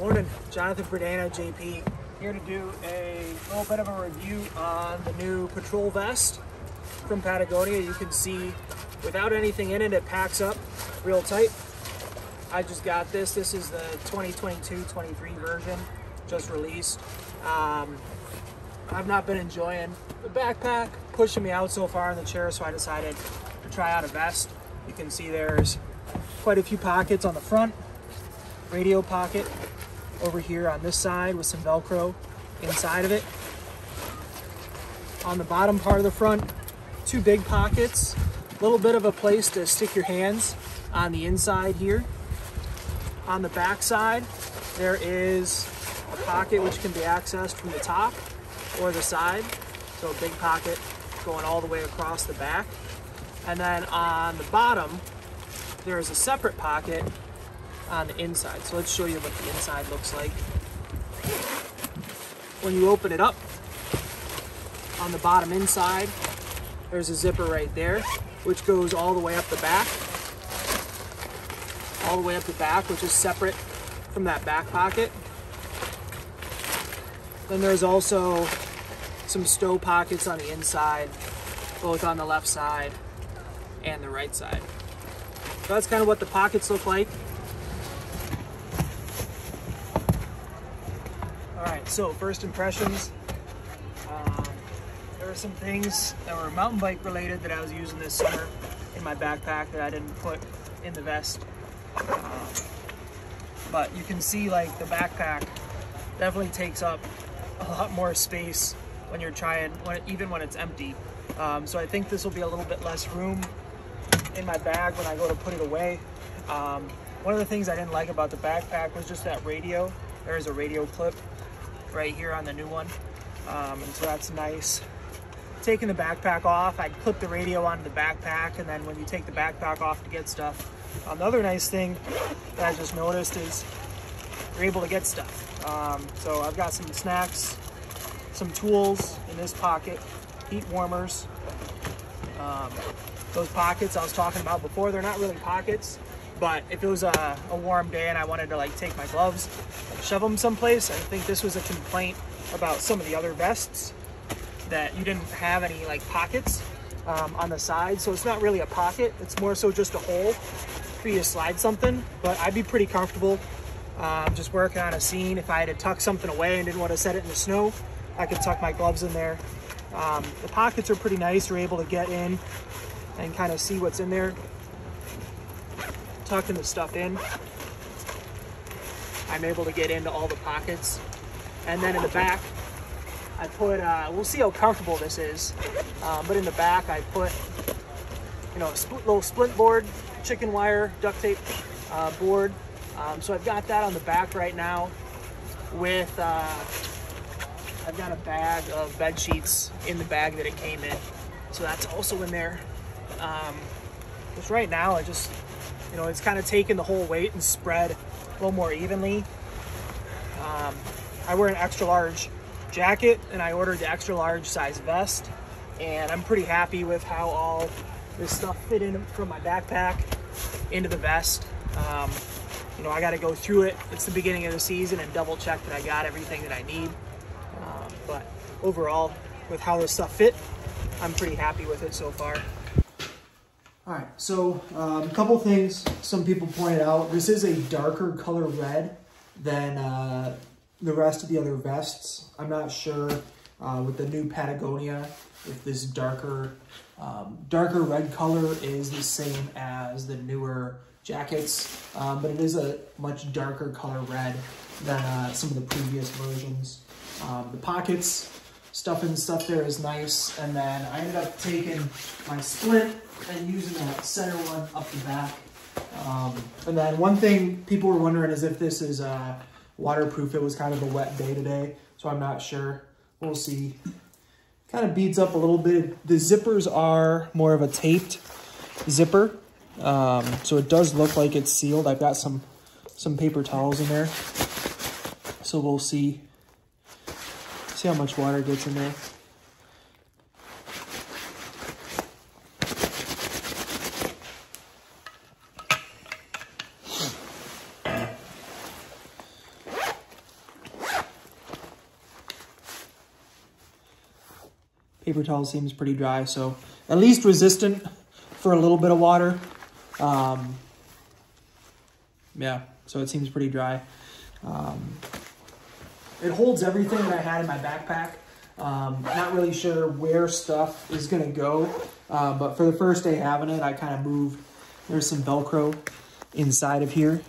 Morning, Johnathan Predaina, JP, here to do a little bit of a review on the new patrol vest from Patagonia. You can see without anything in it, it packs up real tight. I just got this. This is the 2022-23 version, just released. Um, I've not been enjoying the backpack, pushing me out so far in the chair, so I decided to try out a vest. You can see there's quite a few pockets on the front, radio pocket, over here on this side with some Velcro inside of it. On the bottom part of the front, two big pockets, a little bit of a place to stick your hands on the inside here. On the back side, there is a pocket which can be accessed from the top or the side. So a big pocket going all the way across the back. And then on the bottom, there is a separate pocket on the inside. So let's show you what the inside looks like. When you open it up, on the bottom inside, there's a zipper right there, which goes all the way up the back. All the way up the back, which is separate from that back pocket. Then there's also some stow pockets on the inside, both on the left side and the right side. So that's kind of what the pockets look like. All right, so first impressions. Um, there were some things that were mountain bike related that I was using this summer in my backpack that I didn't put in the vest. Um, but you can see like the backpack definitely takes up a lot more space when you're trying, when, even when it's empty. Um, so I think this will be a little bit less room in my bag when I go to put it away. Um, one of the things I didn't like about the backpack was just that radio. There is a radio clip right here on the new one. Um, and so that's nice. Taking the backpack off, I clip the radio onto the backpack and then when you take the backpack off to get stuff. another nice thing that I just noticed is you're able to get stuff. Um, so I've got some snacks, some tools in this pocket, heat warmers. Um, those pockets I was talking about before, they're not really pockets, but if it was a, a, warm day and I wanted to like take my gloves, shove them someplace, I think this was a complaint about some of the other vests that you didn't have any like pockets um, on the side. So it's not really a pocket. It's more so just a hole for you to slide something, but I'd be pretty comfortable um, just working on a scene. If I had to tuck something away and didn't want to set it in the snow, I could tuck my gloves in there. Um, the pockets are pretty nice. You're able to get in and kind of see what's in there tucking the stuff in. I'm able to get into all the pockets. And then in the back, I put, uh, we'll see how comfortable this is, um, but in the back I put, you know, a little splint board, chicken wire, duct tape uh, board. Um, so I've got that on the back right now with, uh, I've got a bag of bed sheets in the bag that it came in. So that's also in there. Um, just right now, I just you know, it's kind of taken the whole weight and spread a little more evenly. Um, I wear an extra large jacket and I ordered the extra large size vest and I'm pretty happy with how all this stuff fit in from my backpack into the vest. Um, you know, I got to go through it. It's the beginning of the season and double check that I got everything that I need. Um, but overall, with how this stuff fit, I'm pretty happy with it so far. All right, so um, a couple things some people pointed out. This is a darker color red than uh, the rest of the other vests. I'm not sure uh, with the new Patagonia if this darker um, darker red color is the same as the newer jackets, um, but it is a much darker color red than uh, some of the previous versions. Um, the pockets, stuffing stuff there is nice, and then I ended up taking my split and using that center one up the back. Um, and then one thing people were wondering is if this is uh, waterproof. It was kind of a wet day today, so I'm not sure. We'll see. Kind of beads up a little bit. The zippers are more of a taped zipper, um, so it does look like it's sealed. I've got some some paper towels in there, so we'll see See how much water gets in there? Paper towel seems pretty dry, so at least resistant for a little bit of water. Um, yeah, so it seems pretty dry. Um, it holds everything that I had in my backpack. Um, not really sure where stuff is gonna go, uh, but for the first day having it, I kind of moved. There's some Velcro inside of here,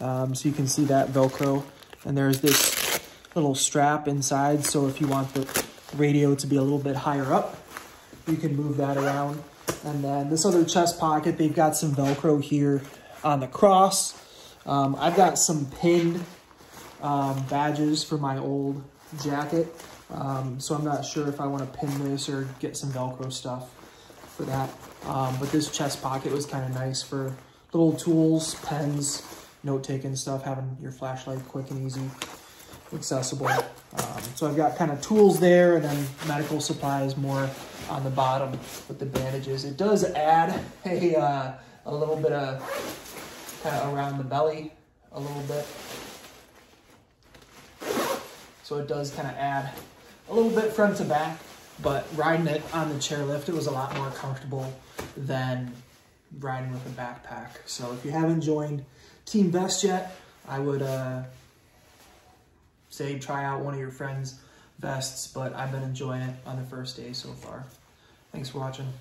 um, so you can see that Velcro. And there's this little strap inside, so if you want the radio to be a little bit higher up, you can move that around. And then this other chest pocket, they've got some Velcro here on the cross. Um, I've got some pinned um, badges for my old jacket. Um, so I'm not sure if I want to pin this or get some Velcro stuff for that. Um, but this chest pocket was kind of nice for little tools, pens, note-taking stuff, having your flashlight quick and easy, accessible. Um, so I've got kind of tools there and then medical supplies more on the bottom with the bandages. It does add a, uh, a little bit of kind of around the belly a little bit. So it does kind of add a little bit front to back, but riding it on the chairlift, it was a lot more comfortable than riding with a backpack. So if you haven't joined Team Vest yet, I would uh, say try out one of your friends' vests, but I've been enjoying it on the first day so far. Thanks for watching.